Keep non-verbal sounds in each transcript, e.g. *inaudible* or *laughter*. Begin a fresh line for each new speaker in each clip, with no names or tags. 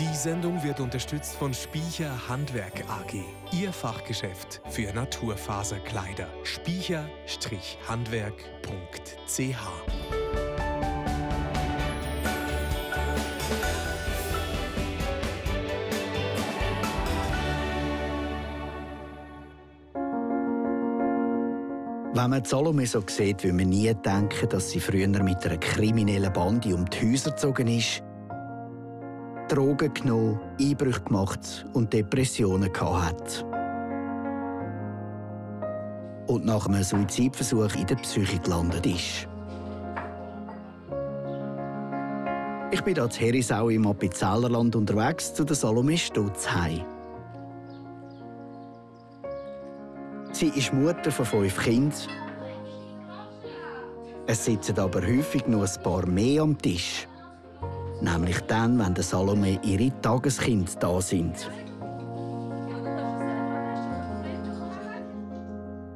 Die Sendung wird unterstützt von Spiecher Handwerk AG, Ihr Fachgeschäft für Naturfaserkleider. Spiecher-handwerk.ch
Wenn man Salome so sieht, will man nie denken, dass sie früher mit einer kriminellen Bande um die Häuser gezogen ist, Drogen genommen, Einbrüche gemacht und Depressionen hat. Und nach einem Suizidversuch in der Psyche gelandet ist. Ich bin hier in Herisau im Appenzellerland unterwegs zu der Salome Stutz heim. Sie ist Mutter von fünf Kindern. Es sitzen aber häufig nur ein paar mehr am Tisch. Nämlich dann, wenn der Salome ihre Tageskinder da sind.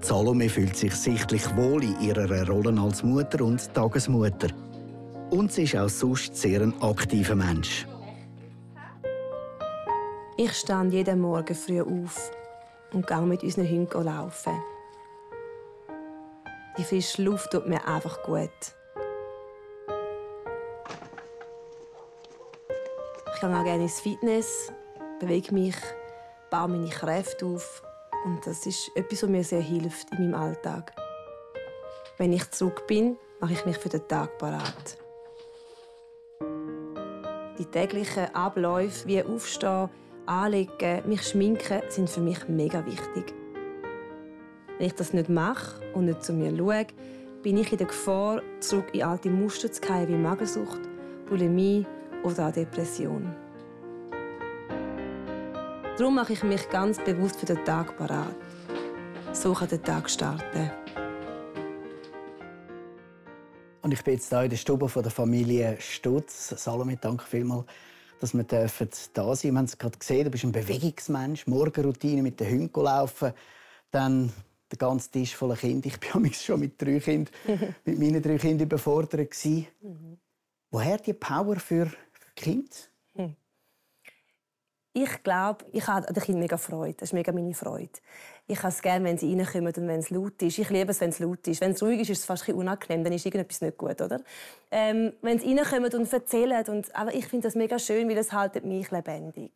Salome fühlt sich sichtlich wohl in ihrer Rolle als Mutter und Tagesmutter. Und sie ist auch sonst sehr ein aktiver Mensch.
Ich stand jeden Morgen früh auf und gehe mit unseren Hunden laufen. Die frische Luft tut mir einfach gut. Ich gehe auch gerne ins Fitness, bewege mich, baue meine Kräfte auf. Und das ist etwas, was mir sehr hilft in meinem Alltag. Wenn ich zurück bin, mache ich mich für den Tag parat. Die täglichen Abläufe wie Aufstehen, Anlegen, mich schminken, sind für mich mega wichtig. Wenn ich das nicht mache und nicht zu mir schaue, bin ich in der Gefahr, zurück in alte Muster zu fallen, wie Magersucht, Bulimie oder auch Depression. Darum mache ich mich ganz bewusst für den Tag parat. So kann der Tag starten.
Und ich bin jetzt hier in der Stube der Familie Stutz. Salome, danke vielmals dass wir da sein dürfen. Wir haben es gerade gesehen, du bist ein Bewegungsmensch. Morgenroutine mit den Hunden laufen. Dann der ganze Tisch voller Kinder. Ich war *laughs* schon mit drei Kindern, mit meinen drei Kindern überfordert. Mhm. Woher die Power für, Kinder? Hm.
Ich glaube, ich habe an den Kindern mega Freude. Das ist mega meine Freude. Ich habe es gerne, wenn sie reinkommen und wenn es laut ist. Ich liebe es, wenn es laut ist. Wenn es ruhig ist, ist es fast ein unangenehm. Dann ist irgendetwas nicht gut, oder? Ähm, wenn sie reinkommen und erzählen. Und, aber ich finde das mega schön, weil es haltet mich lebendig.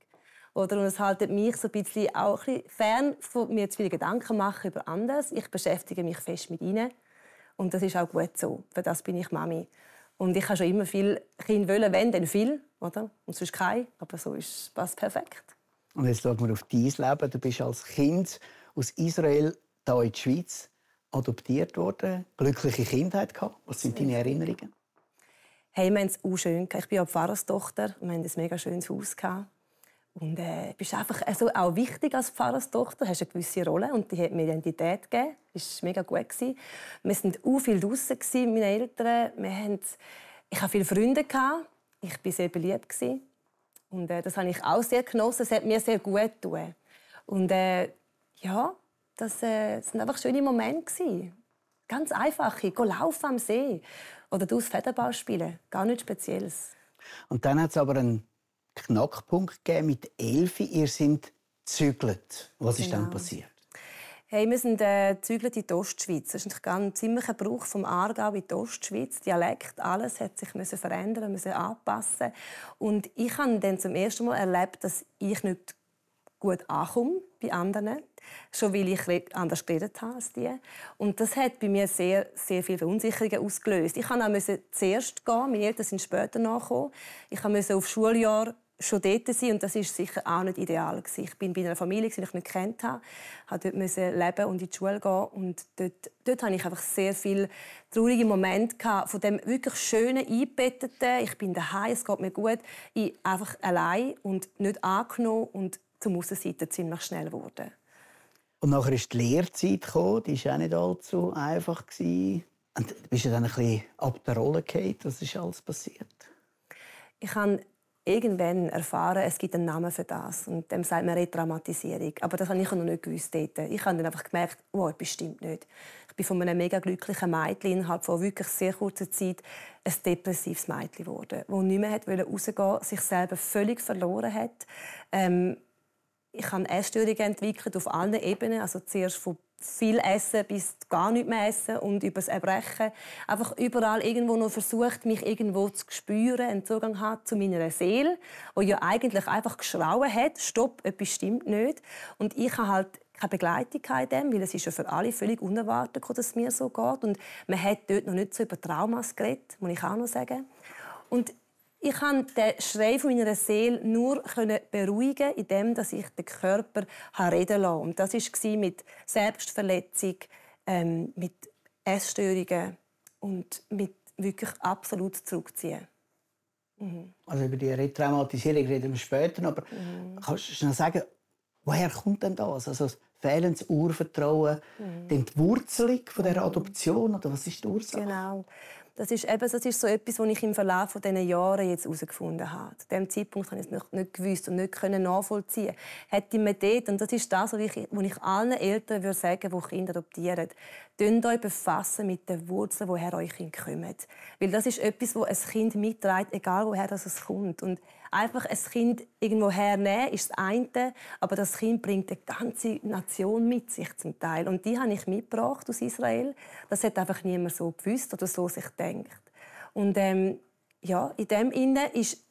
Oder, und es haltet mich so ein bisschen auch ein bisschen fern von mir zu viele Gedanken machen über anderes. Ich beschäftige mich fest mit ihnen. Und das ist auch gut so. Für das bin ich Mami. Und ich habe schon immer viel Kinder wollen, wenn, dann viel, oder? Und sonst kein. Aber so ist es perfekt.
Und jetzt schauen wir auf dein Leben. Du bist als Kind aus Israel hier in die Schweiz adoptiert worden. Glückliche Kindheit gehabt. Was sind deine Erinnerungen?
Hey, wir haben es auch schön. Ich bin ja Pfarrerstochter. Wir haben ein mega schönes Haus. Und äh, bist einfach also auch wichtig als Pfarrerstochter, hast eine gewisse Rolle und die hat mir Identität gegeben. Das war mega gut. Gewesen. Wir waren auch viel draußen mit meinen Eltern. Wir haben, ich hatte viele Freunde. Gehabt. Ich war sehr beliebt. Gewesen. Und äh, das habe ich auch sehr genossen. Es hat mir sehr gut getan. Und äh, ja, das, äh, waren einfach schöne Momente. Gewesen. Ganz einfache. Go laufen am See. Oder du Federball spielen. Gar nichts Spezielles.
Und dann hat es aber einen Knackpunkt gegeben mit Elfi. Ihr seid zügelt. Was genau. ist dann genau. passiert?
Hey, wir sind äh, in die Ostschweiz. Das ist ein ziemlicher Bruch vom Aargau in die Ostschweiz. Dialekt, alles hat sich müssen verändern, müssen anpassen. Und ich habe dann zum ersten Mal erlebt, dass ich nicht gut ankomme bei anderen, schon weil ich anders geredet habe als die. Und das hat bei mir sehr, sehr viele Verunsicherungen ausgelöst. Ich musste zuerst gehen, meine Eltern sind später nachgekommen. Ich musste auf Schuljahr schon dort sein und das ist sicher auch nicht ideal Ich bin bei einer Familie, die ich nicht kennt habe, habe dort leben und in die Schule gehen und dort, dort hatte ich einfach sehr viele traurige Momente gehabt, von dem wirklich schönen einbetteten, ich bin daheim, es geht mir gut, ich einfach allein und nicht angenommen und zum Aussenseiter ziemlich schnell geworden.
Und nachher ist die Lehrzeit gekommen, die war auch nicht allzu einfach und bist du dann ein bisschen ab der Rolle gefallen? Was ist alles passiert?
Ich habe irgendwann erfahren, es gibt einen Namen für das. Und dem sagt man Retraumatisierung. Aber das habe ich noch nicht gewusst. Dort. Ich habe dann einfach gemerkt, das stimmt nicht. Ich bin von einem mega glücklichen Mädchen innerhalb von wirklich sehr kurzer Zeit ein depressives Mädchen geworden, das nicht mehr rausgehen sich selber völlig verloren hat. Ähm, ich habe Essstörungen entwickelt auf allen Ebenen, also zuerst von viel essen bis gar nicht mehr essen und über das Erbrechen. Einfach überall irgendwo noch versucht, mich irgendwo zu spüren, einen Zugang hat zu meiner Seele, die ja eigentlich einfach geschrauen hat, stopp, etwas stimmt nicht. Und ich habe halt keine Begleitung in dem, weil es ist ja für alle völlig unerwartet, dass es mir so geht. Und man hat dort noch nicht so über Traumas geredet, muss ich auch noch sagen. Und ich konnte den Schrei von meiner Seele nur beruhigen, indem ich den Körper reden lassen Und das war mit Selbstverletzung, ähm, mit Essstörungen und mit wirklich absolut zurückziehen.
Mhm. Also über die Retraumatisierung reden wir später, aber mhm. kannst du schnell sagen, woher kommt denn das? Also das fehlendes Urvertrauen, mhm. die Entwurzelung von der Adoption oder was ist die Ursache?
Genau. Das ist, eben, das ist so etwas, was ich im Verlauf dieser Jahre jetzt herausgefunden habe. Zu diesem Zeitpunkt habe ich es nicht, nicht gewusst und nicht können nachvollziehen. Hätte mir dort, und das ist das, was ich, was ich allen Eltern würde sagen die Kinder adoptieren, Dünnt euch befassen mit den Wurzeln, woher euch Kind kommen. Weil das ist etwas, wo ein Kind mitträgt, egal woher das es kommt. Und einfach ein Kind irgendwo hernehmen, ist das eine, aber das Kind bringt eine ganze Nation mit sich zum Teil. Und die habe ich mitgebracht aus Israel. Das hat einfach niemand so gewusst oder so sich denkt. Und ähm, ja, in dem Inne ist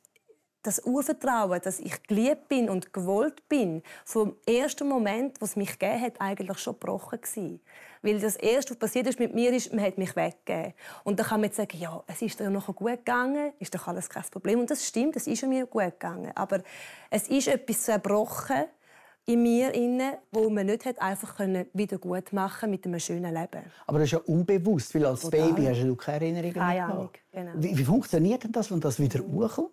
das Urvertrauen, dass ich geliebt bin und gewollt bin, vom ersten Moment, wo es mich gegeben hat, eigentlich schon gebrochen gewesen. Weil das Erste, was passiert ist mit mir, ist, man hat mich weggegeben. Und dann kann man jetzt sagen, ja, es ist dir noch gut gegangen, ist doch alles kein Problem. Und das stimmt, es ist mir gut gegangen. Aber es ist etwas zerbrochen in mir inne, wo man nicht hat einfach können wieder gut machen mit einem schönen Leben.
Aber das ist ja unbewusst, weil als Total. Baby hast du keine Erinnerungen
Keine Ahnung, genau.
wie, wie, funktioniert denn das, wenn das wieder hochkommt?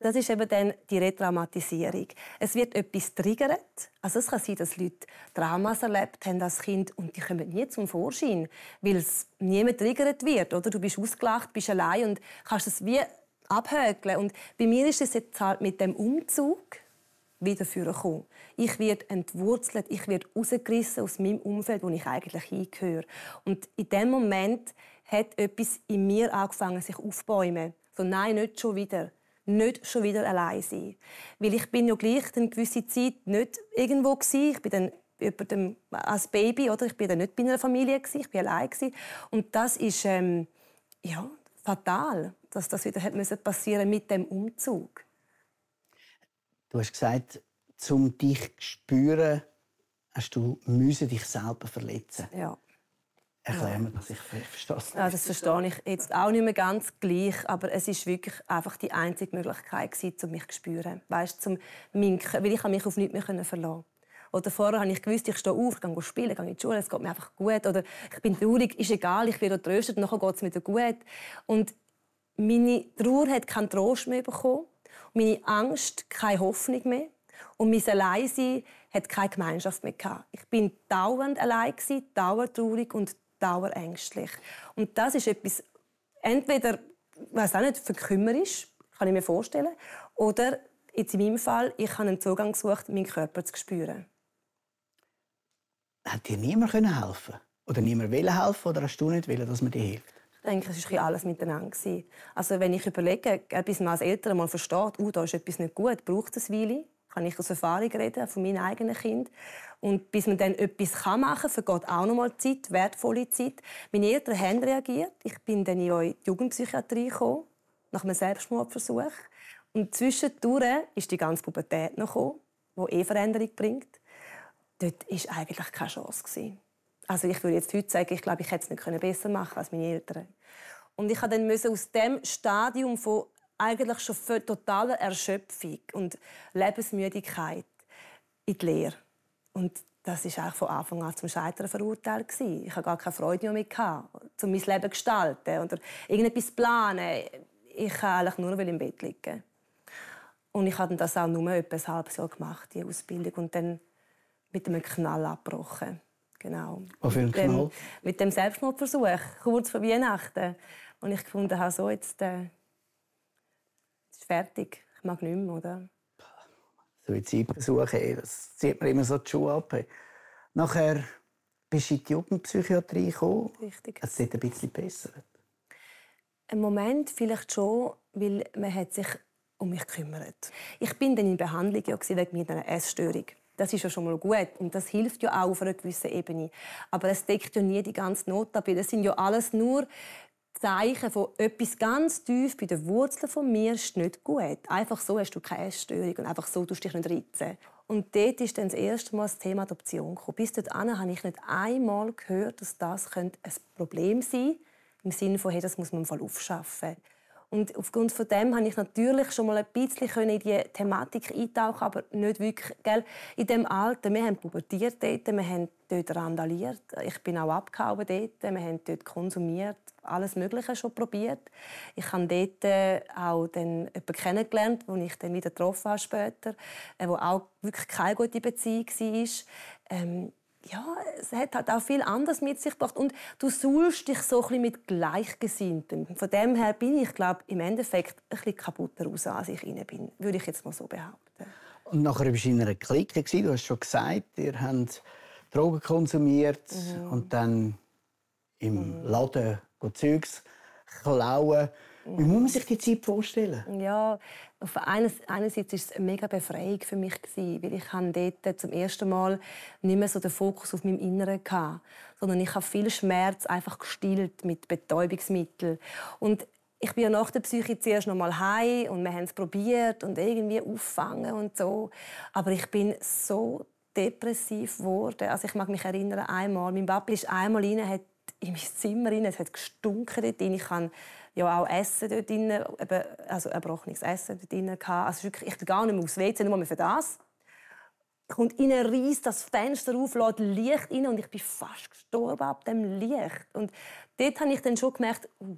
Das ist eben dann die Retraumatisierung. Es wird etwas triggert. Also es kann sein, dass Leute Traumas erlebt haben als Kind und die kommen nie zum Vorschein, weil es niemand triggert wird. Oder du bist ausgelacht, bist allein und kannst es wie abhökeln. Und bei mir ist es jetzt halt mit dem Umzug wieder gekommen. Ich werde entwurzelt, ich werde rausgerissen aus meinem Umfeld, wo ich eigentlich hingehöre. Und in dem Moment hat etwas in mir angefangen, sich aufzubäumen. So, nein, nicht schon wieder nicht schon wieder allein sein. Weil ich bin ja gleich eine gewisse Zeit nicht irgendwo gewesen. Ich bin dann über dem, als Baby, oder? Ich bin dann nicht bei einer Familie gewesen, ich bin allein gewesen. Und das ist ähm, ja fatal, dass das wieder hat passieren mit dem Umzug.
Du hast gesagt, um dich zu spüren, hast du müssen dich selber verletzen.
Ja.
Erklären wir das, ich verstehe das
Ja, das verstehe ich jetzt auch nicht mehr ganz gleich, aber es ist wirklich einfach die einzige Möglichkeit um mich zu spüren, weißt, zum Minken, weil ich mich auf nichts mehr verlassen oder vorher habe ich gewusst, ich stehe auf, ich gehe spielen, gehe in die Schule, es geht mir einfach gut. Oder ich bin traurig, ist egal, ich werde tröstet, nachher geht es mir gut. Und meine Trauer hat keinen Trost mehr bekommen, meine Angst keine Hoffnung mehr und mein Alleinsein hat keine Gemeinschaft mehr gehabt. Ich bin dauernd allein dauernd traurig und dauerängstlich. Und das ist etwas, entweder, weiß auch nicht, verkümmerisch, kann ich mir vorstellen, oder jetzt in meinem Fall, ich habe einen Zugang gesucht, meinen Körper zu spüren.
Hat dir niemand helfen Oder niemand helfen Oder hast du nicht wollen, dass man dir hilft?
Ich denke, es war alles miteinander. Also wenn ich überlege, bis man als Eltern mal versteht, oh, da ist etwas nicht gut, braucht es eine Weile kann ich aus Erfahrung reden, von meinen eigenen Kind. Und bis man dann etwas machen kann, vergeht auch noch mal Zeit, wertvolle Zeit. Meine Eltern haben reagiert. Ich bin dann in die Jugendpsychiatrie gekommen, nach einem Selbstmordversuch. Und zwischendurch ist die ganze Pubertät noch gekommen, die eh Veränderung bringt. Dort war eigentlich keine Chance. Also ich würde jetzt heute sagen, ich glaube, ich hätte es nicht besser machen als meine Eltern. Und ich musste dann aus dem Stadium von eigentlich schon für totale Erschöpfung und Lebensmüdigkeit in die Lehre. Und das ist auch von Anfang an zum Scheitern verurteilt Ich hatte gar keine Freude mehr um mein Leben zu gestalten oder irgendetwas planen. Ich wollte eigentlich nur im Bett liegen. Und ich habe das auch nur etwa ein halbes Jahr gemacht, die Ausbildung, und dann mit einem Knall abgebrochen. Genau.
Für ein Knall?
Mit dem Selbstmordversuch, kurz vor Weihnachten. Und ich gefunden habe, so, jetzt, äh, fertig. Ich mag nicht mehr, oder?
Suizidversuche, das zieht mir immer so die Schuhe ab. Nachher bist du in die Jugendpsychiatrie gekommen.
Richtig.
Es sieht ein bisschen besser.
Im Moment vielleicht schon, weil man hat sich um mich gekümmert. Ich bin dann in Behandlung ja, wegen meiner Essstörung. Das ist ja schon mal gut und das hilft ja auch auf einer gewissen Ebene. Aber es deckt ja nie die ganze Not ab. Das sind ja alles nur Zeichen von etwas ganz tief bei den Wurzeln von mir ist nicht gut. Einfach so hast du keine Essstörung und einfach so tust du dich nicht ritzen. Und dort ist dann das erste Mal das Thema Adoption gekommen. Bis dahin habe ich nicht einmal gehört, dass das ein Problem sein könnte. Im Sinne von, hey, das muss man im aufschaffen. Und aufgrund von dem habe ich natürlich schon mal ein bisschen in die Thematik eintauchen, aber nicht wirklich. Gell? In dem Alter, wir haben pubertiert dort, wir haben dort randaliert. Ich bin auch abgehauen dort, wir haben dort konsumiert, alles Mögliche schon probiert. Ich habe dort äh, auch dann jemanden kennengelernt, den ich dann wieder getroffen habe später, äh, wo auch wirklich keine gute Beziehung war. Ähm, ja, es hat halt auch viel anderes mit sich gebracht. Und du suhlst dich so ein mit Gleichgesinnten. Von dem her bin ich, glaube im Endeffekt ein bisschen kaputter raus, als ich rein bin. Würde ich jetzt mal so behaupten.
Und nachher warst du in einer Clique. Du hast schon gesagt, ihr habt Drogen konsumiert mhm. und dann im mhm. Laden Zeugs klauen. Wie muss man sich die Zeit vorstellen?
Ja, auf eines, einerseits war es eine mega Befreiung für mich weil ich dort zum ersten Mal nicht mehr so den Fokus auf meinem Inneren hatte, sondern ich habe viel Schmerz einfach gestillt mit Betäubungsmitteln und ich bin ja nach der Psyche zuerst noch mal heim und wir haben es probiert und irgendwie auffangen und so, aber ich bin so depressiv geworden. Also ich mag mich erinnern einmal, mein Papa ist einmal rein, hat in mein Zimmer rein, es hat gestunken dort drin. Ich kann ja auch Essen dort drin, also erbrochenes Essen dort drin Also wirklich, ich bin gar nicht mehr aufs WC, nur mehr für das. Kommt in reißt das Fenster auf, lässt Licht rein und ich bin fast gestorben ab dem Licht. Und dort habe ich dann schon gemerkt, uh,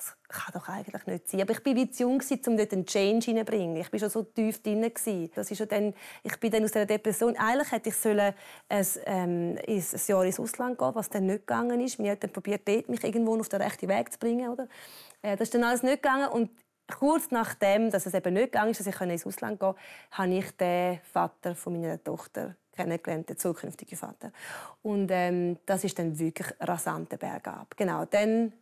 das kann doch eigentlich nicht sein. Aber ich war wie zu jung, um dort einen Change hineinzubringen. Ich war schon so tief drin. Das ist ja dann, ich bin dann aus dieser Depression... Eigentlich hätte ich sollen ein, ähm, ein Jahr ins Ausland gehen was dann nicht gegangen ist. Meine Eltern probiert dort, mich irgendwo auf den rechten Weg zu bringen. Oder? Äh, das ist dann alles nicht gegangen. Und kurz nachdem, dass es eben nicht gegangen ist, dass ich ins Ausland gehen konnte, habe ich den Vater von meiner Tochter kennengelernt, den zukünftigen Vater. Und ähm, das ist dann wirklich rasante Bergab. Genau, dann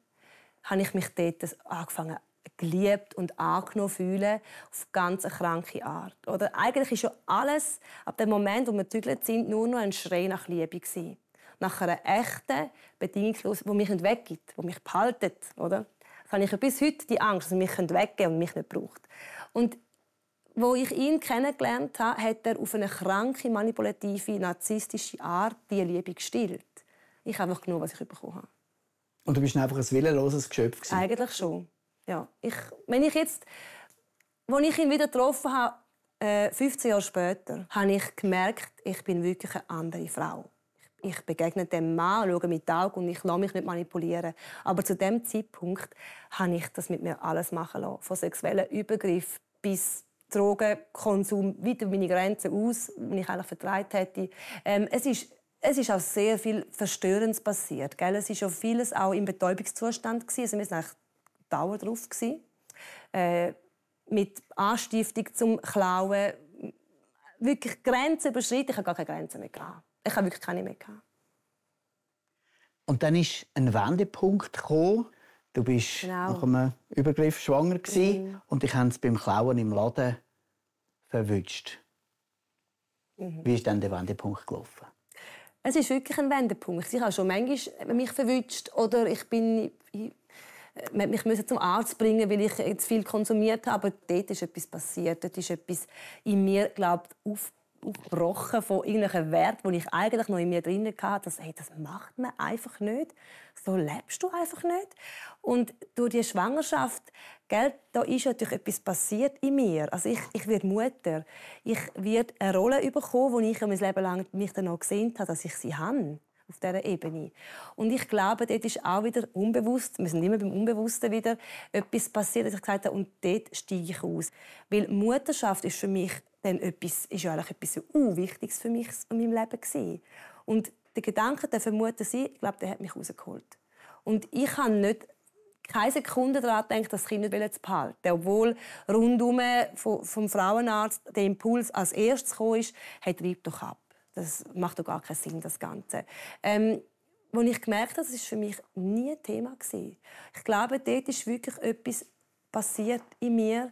habe ich mich dort angefangen geliebt und angenommen fühlen auf ganz eine kranke Art. Oder eigentlich ist ja alles ab dem Moment, wo wir gezügelt sind, nur noch ein Schrei nach Liebe gewesen. Nach einer echten, bedingungslosen, die mich nicht weggibt, die mich behaltet, oder? Das habe ich bis heute die Angst, dass er mich weggeben und mich nicht braucht. Und wo ich ihn kennengelernt habe, hat er auf eine kranke, manipulative, narzisstische Art die Liebe gestillt. Ich habe einfach genug, was ich bekommen habe.
Und du bist einfach ein willenloses Geschöpf gewesen.
Eigentlich schon. Ja. Ich, wenn ich jetzt, als ich ihn wieder getroffen habe, äh, 15 Jahre später, habe ich gemerkt, ich bin wirklich eine andere Frau. Ich begegne dem Mann, schaue mit Augen und ich lasse mich nicht manipulieren. Aber zu dem Zeitpunkt habe ich das mit mir alles machen lassen. Von sexuellen Übergriff bis Drogenkonsum, weit über meine Grenzen aus, die ich eigentlich vertreibt hätte. Ähm, es ist es ist auch sehr viel Verstörendes passiert. Gell? Es ist auch vieles auch im Betäubungszustand. Also wir waren Dauer drauf. Äh, mit Anstiftung zum Klauen. Wirklich Grenzen überschreiten. Ich habe gar keine Grenzen mehr. Gehabt. Ich habe wirklich keine mehr. Gehabt.
Und dann ist ein Wendepunkt gekommen. Du bist genau. nach einem Übergriff schwanger mhm. und dich haben beim Klauen im Laden verwünscht. Mhm. Wie ist dann der Wendepunkt gelaufen?
Es ist wirklich ein Wendepunkt. Ich habe schon manchmal mich verwünscht oder ich bin ich, mich müssen zum Arzt bringen, weil ich jetzt viel konsumiert habe. Aber dort ist etwas passiert. Dort ist etwas in mir, glaube auf, aufgebrochen von irgendwelchen Werten, die ich eigentlich noch in mir drin hatte. Dass, hey, das macht man einfach nicht. So lebst du einfach nicht. Und durch die Schwangerschaft, gell, da ist natürlich etwas passiert in mir. Also ich, ich werde Mutter. Ich werde eine Rolle bekommen, die ich mein Leben lang mich dann noch gesehen habe, dass ich sie habe auf dieser Ebene. Und ich glaube, dort ist auch wieder unbewusst, wir sind immer beim Unbewussten wieder, etwas passiert, dass ich gesagt habe, und dort steige ich aus. Weil Mutterschaft ist für mich dann etwas, ist ja eigentlich etwas so uh, Wichtiges für mich in meinem Leben gewesen. Und der Gedanke, der vermuten sie, ich glaube, der hat mich rausgeholt. Und ich habe nicht keine Sekunde daran gedacht, das Kind nicht zu behalten. Obwohl rundum vom, Frauenarzt der Impuls als erstes kam, ist, hey, treib doch ab. das macht doch gar keinen Sinn, das Ganze. Ähm, wo ich gemerkt habe, das ist für mich nie ein Thema. Ich glaube, dort ist wirklich etwas passiert in mir,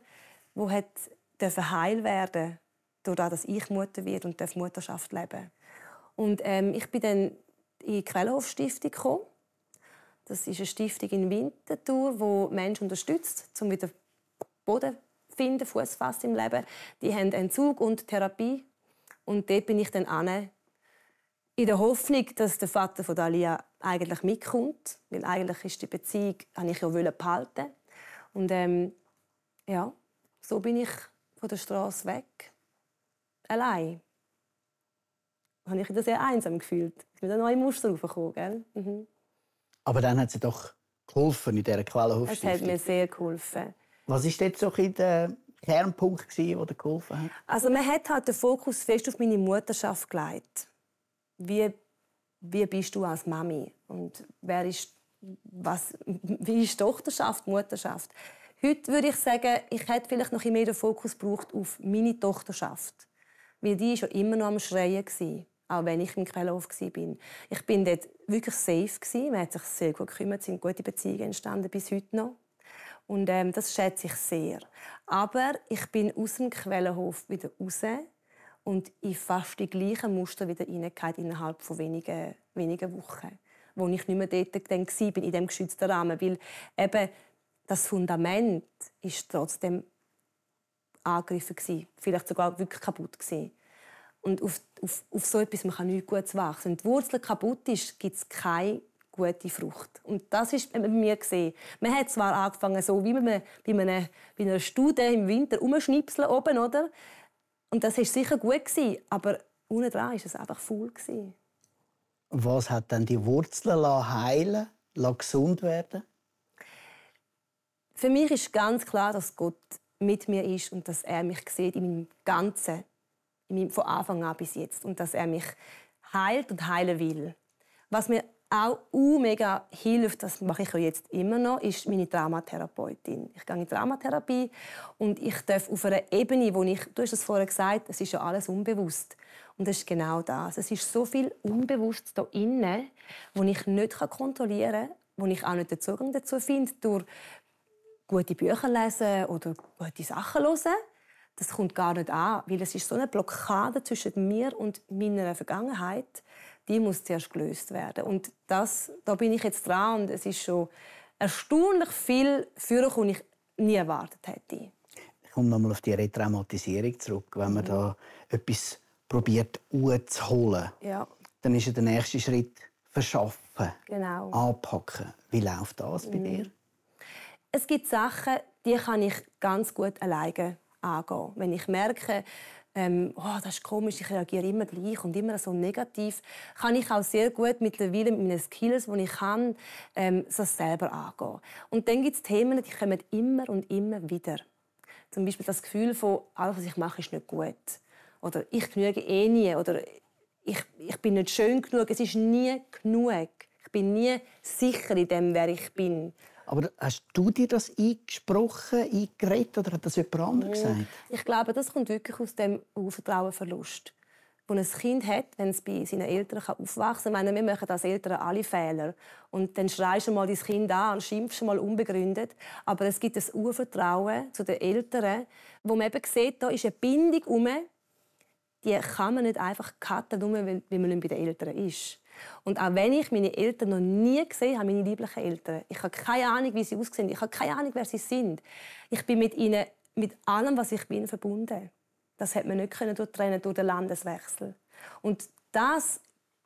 wo hat heil werden dadurch, dass ich Mutter wird und die Mutterschaft leben Und ähm, ich bin dann in die Quellhof Stiftung gekommen. Das ist eine Stiftung in Winterthur, wo Menschen unterstützt, um wieder Boden zu finden, Fuß fassen im Leben. Die haben Entzug und Therapie. Und dort bin ich dann an, in der Hoffnung, dass der Vater von Dalia eigentlich mitkommt, weil eigentlich ist die Beziehung, habe ich ja behalten. Und ähm, ja, so bin ich von der Straße weg, allein. habe ich mich sehr einsam gefühlt. Ich bin ein neue Muster raufgekommen, Mhm.
Aber dann hat sie doch geholfen in dieser Quellenhofstiftung.
Es hat mir sehr geholfen.
Was war dort so der Kernpunkt, der dir geholfen hat?
Also man hat halt den Fokus fest auf meine Mutterschaft gelegt. Wie, wie bist du als Mami? Und wer ist, was, *laughs* wie ist Tochterschaft, Mutterschaft? Heute würde ich sagen, ich hätte vielleicht noch mehr den Fokus gebraucht auf meine Tochterschaft. Weil die war schon immer noch am Schreien. Auch wenn ich im Quellauf war. Ich bin dort wirklich safe. Man hat sich sehr gut gekümmert. Sind gute Beziehungen entstanden bis heute noch. Und ähm, das schätze ich sehr. Aber ich bin aus dem Quellenhof wieder raus und in fast die gleichen Muster wieder reingefallen innerhalb von wenigen, wenigen Wochen. Wo ich nicht mehr dort war, in diesem geschützten Rahmen. Weil eben das Fundament ist trotzdem angegriffen gewesen, vielleicht sogar wirklich kaputt gewesen. Und auf, auf, auf so etwas man kann nichts Gutes wachsen. Wenn die Wurzel kaputt ist, gibt es keine gute Frucht. Und das ist bei mir gesehen. Man hat zwar angefangen so wie man bei einer, bei einer Studie im Winter umschnipseln oben, oder? Und das war sicher gut gewesen, aber unten dran war es einfach faul gewesen.
Was hat dann die Wurzeln heilen, gesund werden?
Für mich ist ganz klar, dass Gott mit mir ist und dass er mich sieht in meinem Ganzen, in meinem, von Anfang an bis jetzt und dass er mich heilt und heilen will. Was mir auch mega hilft, das mache ich auch jetzt immer noch, ist meine Traumatherapeutin. Ich gehe in Traumatherapie und ich darf auf einer Ebene, wo ich, du hast es vorher gesagt, es ist ja alles unbewusst. Und das ist genau das. Es ist so viel Unbewusstes da innen, wo ich nicht kontrollieren kann, wo ich auch nicht den Zugang dazu finde, durch gute Bücher lesen oder gute Sachen hören. Das kommt gar nicht an, weil es ist so eine Blockade zwischen mir und meiner Vergangenheit die muss zuerst gelöst werden. Und das, da bin ich jetzt dran und es ist schon erstaunlich viel für ich nie erwartet hätte.
Ich komme nochmal auf die Retraumatisierung zurück. Wenn man mhm. da etwas probiert zu holen,
ja.
dann ist ja der nächste Schritt verschaffen,
genau.
anpacken. Wie läuft das bei mhm. dir?
Es gibt Sachen, die kann ich ganz gut alleine angehen. Wenn ich merke, ähm, oh, das ist komisch, ich reagiere immer gleich und immer so negativ, kann ich auch sehr gut mittlerweile mit meinen Skills, die ich kann, ähm, das selber angehen. Und dann gibt es Themen, die kommen immer und immer wieder. Zum Beispiel das Gefühl von, alles, was ich mache, ist nicht gut. Oder ich genüge eh nie. Oder ich, ich bin nicht schön genug. Es ist nie genug. Ich bin nie sicher in dem, wer ich bin.
Aber hast du dir das eingesprochen, eingeredet oder hat das jemand anderes gesagt?
Ich glaube, das kommt wirklich aus dem Urvertrauenverlust wo ein Kind hat, wenn es bei seinen Eltern aufwachsen kann. Ich meine, wir machen als Eltern alle Fehler. Und dann schreist du mal dein Kind an und schimpfst mal unbegründet. Aber es gibt ein Urvertrauen zu den Eltern, wo man eben sieht, da ist eine Bindung um, die kann man nicht einfach cutten, nur weil man nicht bei den Eltern ist. Und auch wenn ich meine Eltern noch nie gesehen habe, meine lieblichen Eltern, ich habe keine Ahnung, wie sie aussehen, ich habe keine Ahnung, wer sie sind. Ich bin mit ihnen, mit allem, was ich bin, verbunden. Das hat man nicht durchtrennen durch den Landeswechsel. Und das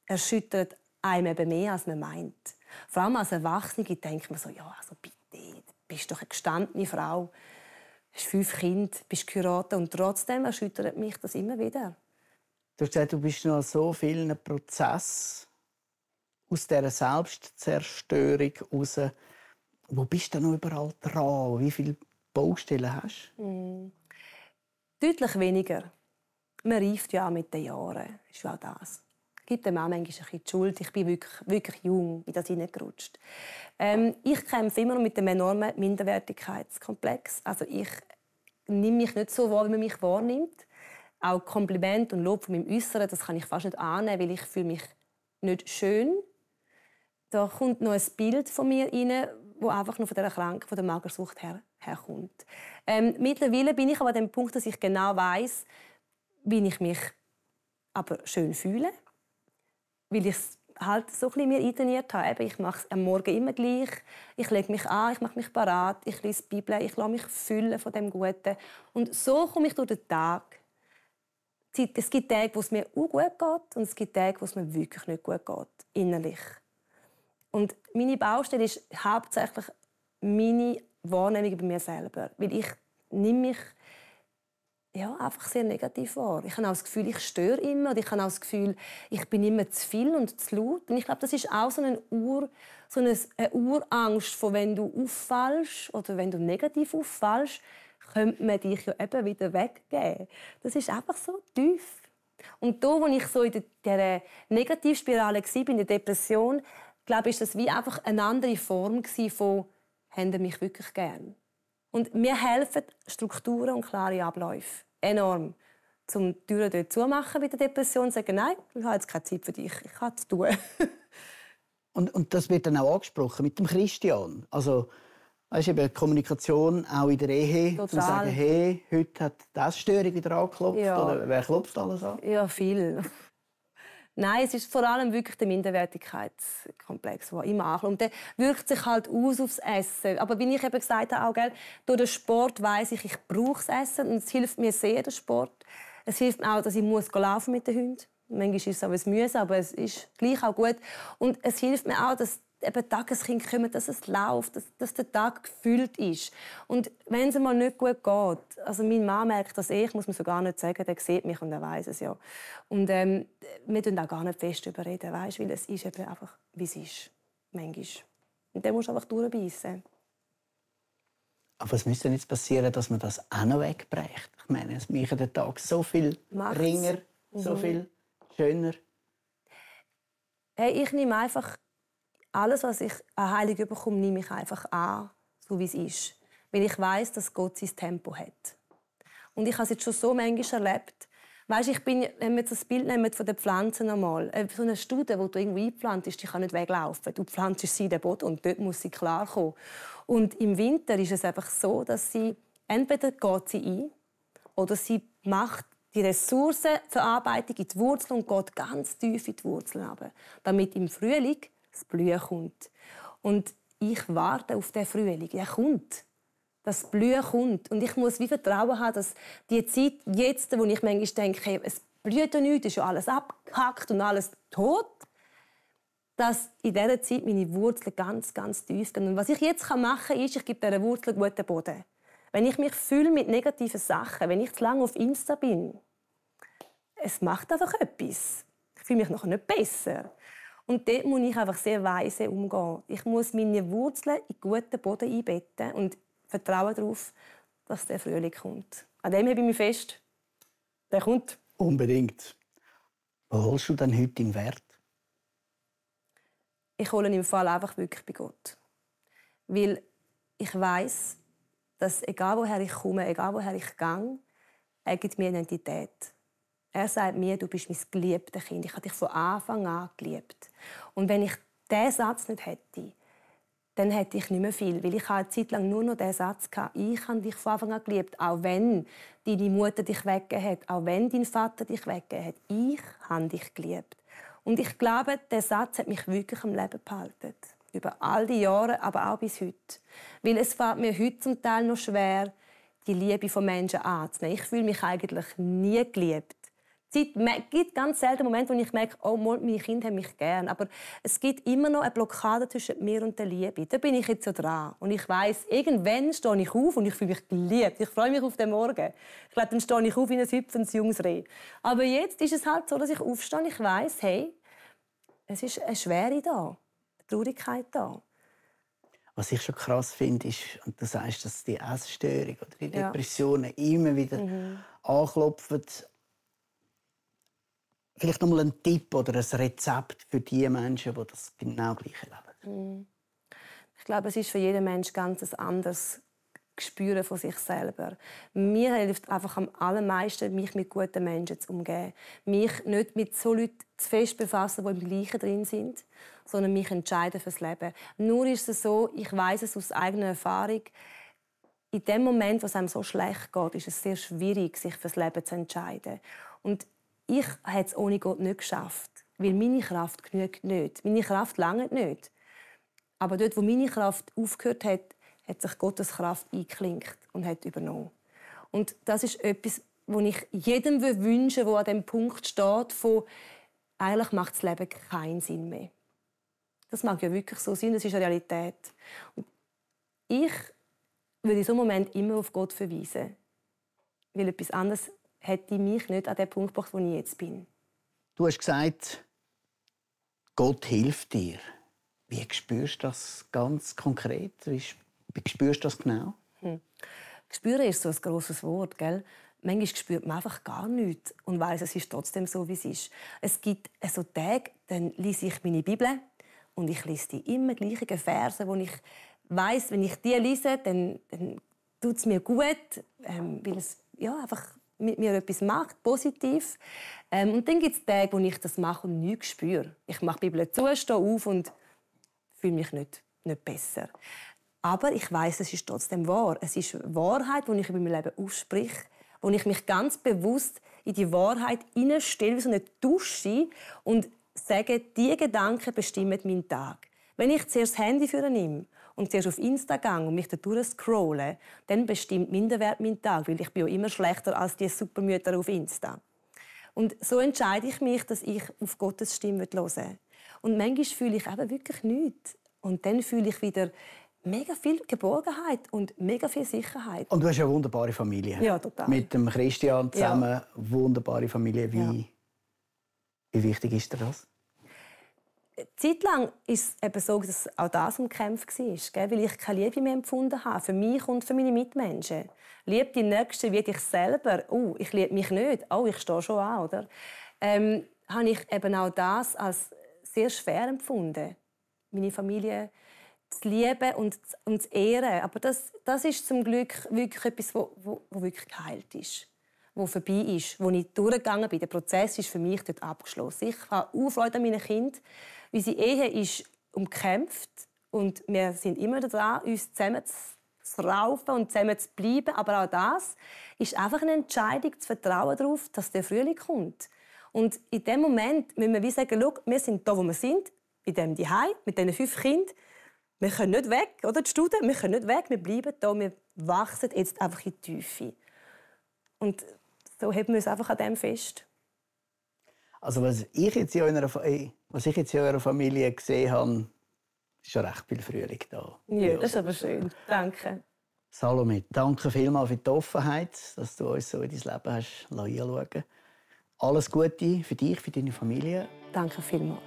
erschüttert einem eben mehr, als man meint. Vor allem als Erwachsene denkt man so, ja, also bitte, du bist doch eine gestandene Frau, hast fünf Kinder, bist geheiratet und trotzdem erschüttert mich das immer wieder.
Du hast gesagt, du bist noch so vielen Prozess aus dieser Selbstzerstörung raus. Wo bist du noch überall dran? Wie viele Baustellen hast du?
Mm. Deutlich weniger. Man reift ja auch mit den Jahren. Ist auch das. Gibt dem auch manchmal ein bisschen die Schuld. Ich bin wirklich, wirklich jung in das hineingerutscht. Ähm, ich kämpfe immer mit dem enormen Minderwertigkeitskomplex. Also ich nehme mich nicht so wahr, wie man mich wahrnimmt. auch Kompliment und Lob von meinem Äußeren, das kann ich fast nicht annehmen, weil ich fühle mich nicht schön. Da kommt noch ein Bild von mir rein, wo einfach nur von der Krankheit, von der Magersucht her, herkommt. Ähm, mittlerweile bin ich aber an dem Punkt, dass ich genau weiß, wie ich mich aber schön fühle, weil ich es halt so ein mir eintrainiert habe. Ich mache es am Morgen immer gleich. Ich lege mich an, ich mache mich parat, ich lese die Bibel, ich lasse mich füllen von dem Guten. Und so komme ich durch den Tag. Es gibt Tage, wo es mir auch gut geht und es gibt Tage, wo es mir wirklich nicht gut geht, innerlich. Und meine Baustelle ist hauptsächlich meine Wahrnehmung bei mir selber. Weil ich nehme mich ja, einfach sehr negativ wahr. Ich habe auch das Gefühl, ich störe immer. ich habe auch das Gefühl, ich bin immer zu viel und zu laut. Und ich glaube, das ist auch so eine, Ur, so eine, Urangst, von wenn du auffallst oder wenn du negativ auffallst, könnte man dich ja eben wieder weggeben. Das ist einfach so tief. Und da, wo ich so in dieser Negativspirale war, in der Depression, glaube ich, ist das wie einfach eine andere Form von «Haben mich wirklich gern?» Und mir helfen Strukturen und klare Abläufe enorm, um die Türen dort zumachen bei der Depression und sagen, nein, ich habe jetzt keine Zeit für dich, ich habe zu tun. *laughs*
und, und das wird dann auch angesprochen mit dem Christian. Also, weißt du, Kommunikation auch in der Ehe, Total. zu sagen, hey, heute hat das Störung wieder angeklopft ja. oder wer klopft alles an?
Ja, viel. Nein, es ist vor allem wirklich der Minderwertigkeitskomplex, der immer ankommt. Und der wirkt sich halt aus aufs Essen. Aber wie ich eben gesagt habe, auch, gell, durch den Sport weiß ich, ich brauche das Essen und es hilft mir sehr, der Sport. Es hilft mir auch, dass ich muss laufen mit den Hunden. Manchmal ist es aber ein Mühe, aber es ist gleich auch gut. Und es hilft mir auch, dass eben Tageskind kommen, dass es läuft, dass, dass, der Tag gefüllt ist. Und wenn es mal nicht gut geht, also mein Mann merkt das eh, ich muss mir so gar nicht sagen, der sieht mich und er weiß es ja. Und ähm, wir reden auch gar nicht fest darüber reden, weißt, weil es ist eben einfach, wie es ist, manchmal. Und dann musst du einfach durchbeissen.
Aber es müsste jetzt passieren, dass man das auch noch wegbrächt. Ich meine, es macht den Tag so viel Macht's. ringer, so mhm. viel schöner.
Hey, ich nehme einfach alles, was ich an Heilung bekomme, nehme ich einfach an, so wie es ist. Weil ich weiß, dass Gott sein Tempo hat. Und ich habe es jetzt schon so manchmal erlebt. Weißt, ich bin, wenn wir jetzt das Bild nehmen von den Pflanzen einmal, äh, so eine Studie, wo du irgendwo einpflanzt, die kann nicht weglaufen. Du pflanzt sie in den Boden und dort muss sie klarkommen. Und im Winter ist es einfach so, dass sie entweder geht sie ein oder sie macht die Ressourcenverarbeitung in die Wurzeln und geht ganz tief in die Wurzeln runter, damit im Frühling das Blühen kommt. Und ich warte auf den Frühling. Er kommt. Das Blühen kommt. Und ich muss wie Vertrauen haben, dass die Zeit jetzt, wo ich manchmal denke, hey, es blüht ja nichts, ist ja alles abgehackt und alles tot, dass in dieser Zeit meine Wurzeln ganz, ganz tief gehen. Und was ich jetzt machen kann, ist, ich gebe dieser Wurzel guten Boden. Wenn ich mich fühle mit negativen Sachen, wenn ich zu lange auf Insta bin, es macht einfach etwas. Ich fühle mich noch nicht besser. Und dort muss ich einfach sehr weise umgehen. Ich muss meine Wurzeln in guten Boden einbetten und vertraue darauf, dass der Frühling kommt. An dem habe ich mich fest. Der kommt.
Unbedingt. Wo holst du denn heute den Wert?
Ich hole ihn im Fall einfach wirklich bei Gott. Weil ich weiß, dass egal woher ich komme, egal woher ich gehe, er gibt mir Identität. Er sagt mir, du bist mein geliebtes Kind. Ich habe dich von Anfang an geliebt. Und wenn ich diesen Satz nicht hätte, dann hätte ich nicht mehr viel. Weil ich eine Zeit lang nur noch diesen Satz hatte. Ich habe dich von Anfang an geliebt. Auch wenn deine Mutter dich weggegeben hat. Auch wenn dein Vater dich weggegeben hat. Ich habe dich geliebt. Und ich glaube, der Satz hat mich wirklich am Leben behalten. Über all die Jahre, aber auch bis heute. Weil es fällt mir heute zum Teil noch schwer, die Liebe von Menschen anzunehmen. Ich fühle mich eigentlich nie geliebt. Es gibt ganz selten Momente, wo ich merke, oh, meine Kinder haben mich gern. Aber es gibt immer noch eine Blockade zwischen mir und der Liebe. Da bin ich jetzt so dran. Und ich weiß, irgendwann stehe ich auf und ich fühle mich geliebt. Ich freue mich auf den Morgen. Ich glaube, dann stehe ich auf wie ein hüpfendes junges Reh. Aber jetzt ist es halt so, dass ich aufstehe und ich weiß, hey, es ist eine Schwere da, eine Traurigkeit da.
Was ich schon krass finde, ist, und du sagst, dass die Essstörung oder die Depressionen ja. immer wieder mhm. anklopfen Vielleicht noch mal ein Tipp oder ein Rezept für die Menschen, die das genau gleiche leben.
Mhm. Ich glaube, es ist für jeden Mensch ganz ein anderes spüren von sich selber. Mir hilft einfach am allermeisten, mich mit guten Menschen zu umgehen. Mich nicht mit so Leuten zu fest befassen, die im Gleichen drin sind, sondern mich entscheiden fürs Leben. Nur ist es so, ich weiß es aus eigener Erfahrung, in dem Moment, wo es einem so schlecht geht, ist es sehr schwierig, sich fürs Leben zu entscheiden. Und ich habe es ohne Gott nicht geschafft, weil meine Kraft genügt nicht. Meine Kraft lange nicht. Aber dort, wo meine Kraft aufgehört hat, hat sich Gottes Kraft eingeklinkt und hat übernommen. Und das ist etwas, was ich jedem wünsche, der an dem Punkt steht, von eigentlich macht das Leben keinen Sinn mehr. Das mag ja wirklich so sein, das ist eine Realität. Und ich würde in so einem Moment immer auf Gott verweisen. Weil etwas anderes hätte mich nicht an den Punkt gebracht, wo ich jetzt bin.
Du hast gesagt, Gott hilft dir. Wie spürst du das ganz konkret? Wie, spürst du das genau? Hm.
Spüren ist so ein grosses Wort. Gell? Manchmal spürt man einfach gar nichts und weiß, es ist trotzdem so, wie es ist. Es gibt so Tage, dann lese ich meine Bibel und ich lese die immer gleichen Verse, wo ich weiß, wenn ich die lese, dann, dann tut es mir gut, ähm, weil es ja, einfach mit mir etwas macht, positiv. Ähm, und dann gibt es Tage, wo ich das mache und nichts spüre. Ich mache die Bibel zu, stehe auf und fühle mich nicht, nicht besser. Aber ich weiß, es ist trotzdem wahr. Es ist Wahrheit, die ich über mein Leben ausspreche, wo ich mich ganz bewusst in die Wahrheit hineinstelle, wie so eine Dusche und sage, diese Gedanken bestimmen meinen Tag. Wenn ich zuerst das Handy für nehme und zuerst auf Insta gehe und mich da durchscrolle, dann bestimmt Minderwert meinen Tag, weil ich bin ja immer schlechter als die Supermütter auf Insta. Und so entscheide ich mich, dass ich auf Gottes Stimme hören Und manchmal fühle ich eben wirklich nichts. Und dann fühle ich wieder mega viel Geborgenheit und mega viel Sicherheit.
Und du hast eine wunderbare Familie.
Ja, total.
Mit dem Christian zusammen, ja. wunderbare Familie. Wie, ja. wie wichtig ist dir das?
Zeitlang war es eben so, dass auch das Kampf war, weil ich keine Liebe mehr empfunden habe, für mich und für meine Mitmenschen. Liebe die Nächsten wie dich selber. Oh, ich liebe mich nicht. Oh, ich stehe schon an, oder? Ähm, habe ich eben auch das als sehr schwer empfunden, meine Familie zu lieben und, und zu ehren. Aber das, das ist zum Glück wirklich etwas, wo, wo, wo wirklich geheilt ist wo vorbei ist, wo ich durchgegangen bin. Der Prozess ist für mich dort abgeschlossen. Ich habe Freude an meinen Kindern. Unsere Ehe ist umkämpft und wir sind immer dran, uns zusammen zu raufen und zusammen zu bleiben. Aber auch das ist einfach eine Entscheidung, zu vertrauen darauf, dass der Frühling kommt. Und in dem Moment müssen wir wie sagen, wir sind da, wo wir sind, in dem Zuhause, mit diesen fünf Kindern. Wir können nicht weg, oder die Studien, wir können nicht weg, wir bleiben da, wir wachsen jetzt einfach in die Tiefe. Und so halten wir uns einfach an dem fest.
Also was ich jetzt in eurer, was ich jetzt in eurer Familie gesehen habe, ist schon recht viel Frühling da.
Ja, das ist aber schön. Danke.
Salome, danke vielmals für die Offenheit, dass du uns so in dein Leben hast anschauen Alles Gute für dich, für deine Familie.
Danke vielmals.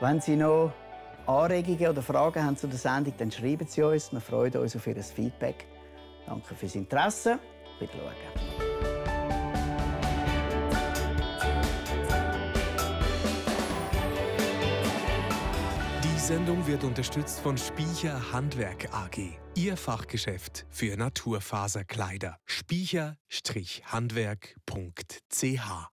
Wenn Sie noch Anregungen oder Fragen haben zu der Sendung, dann schreiben Sie uns. Wir freuen uns auf Ihr Feedback. Danke fürs Interesse. Bitte schauen.
Sendung wird unterstützt von Spiecher Handwerk AG. Ihr Fachgeschäft für Naturfaserkleider. Spiecher-handwerk.ch